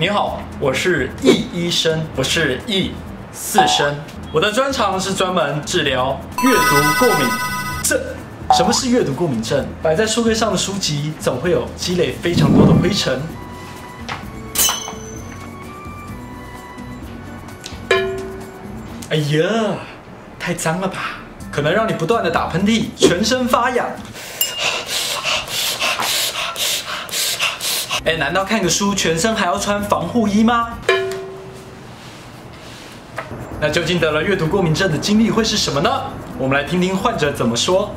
你好，我是易医生，我是易四生。我的专长是专门治疗阅读过敏症。什么是阅读过敏症？摆在书柜上的书籍总会有积累非常多的灰尘。哎呀，太脏了吧！可能让你不断的打喷嚏，全身发痒。哎，难道看个书全身还要穿防护衣吗？那究竟得了阅读过敏症的经历会是什么呢？我们来听听患者怎么说。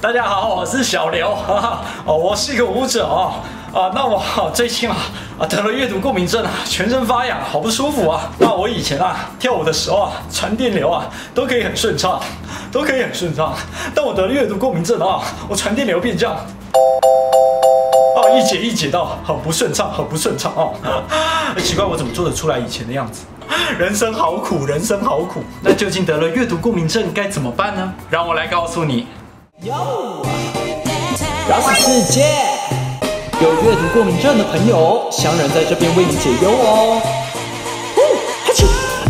大家好，我是小刘，哦，我是一个舞者哦，啊，那我最近啊啊得了阅读过敏症啊，全身发痒，好不舒服啊。那我以前啊跳舞的时候啊传电流啊都可以很顺畅，都可以很顺畅，但我得了阅读过敏症啊，我传电流变这样。一解一解到，很不顺畅，很不顺畅哦。奇怪，我怎么做得出来以前的样子？人生好苦，人生好苦。那究竟得了阅读过敏症该怎么办呢？让我来告诉你。哟，饶是世界有阅读过敏症的朋友，香人在这边为你解忧哦。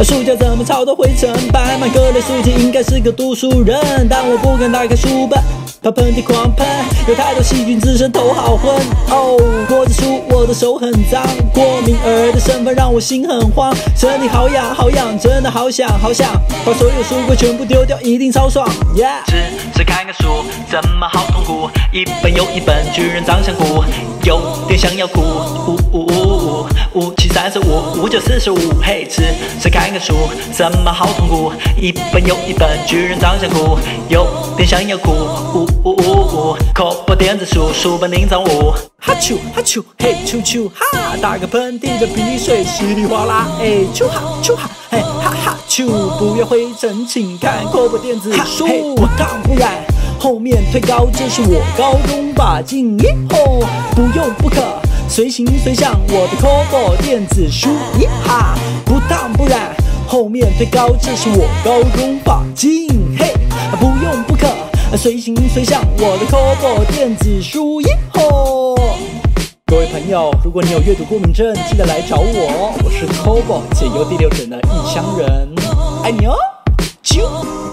书架怎么超多灰尘，摆满各类书籍，应该是个读书人，但我不敢打开书本。怕喷嚏狂喷，有太多细菌滋生，头好昏。哦，握着书，我的手很脏，过敏儿的身份让我心很慌，身体好痒好痒，真的好想好想把所有书柜全部丢掉，一定超爽。Yeah，只是看个书，怎么好痛苦？一本又一本，居然脏像骨，有点想要哭。呜呜呜呜，五七三十五，五九四十五，嘿，只是看个书，怎么好痛苦？一本又一本，居然脏像骨，有点想要哭。呜。呜呜呜，课本电子书，书本凝脏物。哈啾哈啾，嘿啾啾哈，打个喷嚏，这鼻水稀里哗啦，哎啾哈啾哈，嘿哈哈啾，不要灰尘，请看课本电子书。不烫不染，后面推高，这是我高中发型。咦吼，不用不可，随行随想我的课本电子书。咦哈，不烫不染，后面推高，这是我高中法经。嘿，不用不可。随行随向我的 Kobo 电子书，耶吼！各位朋友，如果你有阅读过敏症，记得来找我，我是 Kobo 解忧第六诊的异乡人，爱你哦，啾。